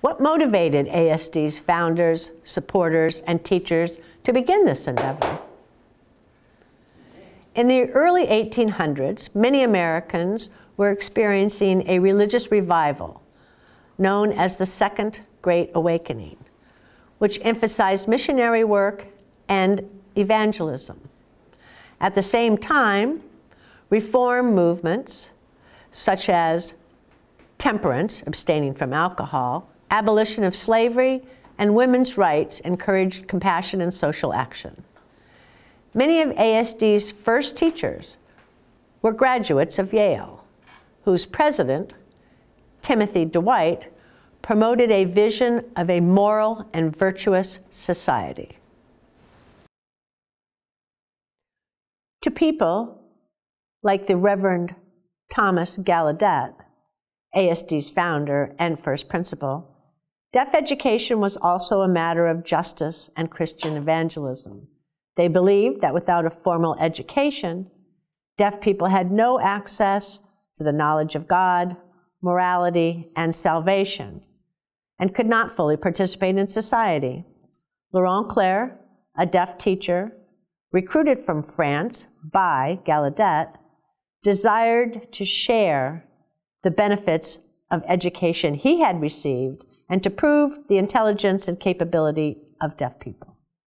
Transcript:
What motivated ASD's founders, supporters, and teachers to begin this endeavor? In the early 1800s, many Americans were experiencing a religious revival known as the Second Great Awakening, which emphasized missionary work and evangelism. At the same time, reform movements such as temperance, abstaining from alcohol, abolition of slavery, and women's rights encouraged compassion and social action. Many of ASD's first teachers were graduates of Yale, whose president, Timothy Dwight, promoted a vision of a moral and virtuous society. To people like the Reverend Thomas Gallaudet, ASD's founder and first principal, deaf education was also a matter of justice and Christian evangelism. They believed that without a formal education, deaf people had no access to the knowledge of God, morality, and salvation, and could not fully participate in society. Laurent Clerc, a deaf teacher, recruited from France by Gallaudet, desired to share the benefits of education he had received and to prove the intelligence and capability of deaf people.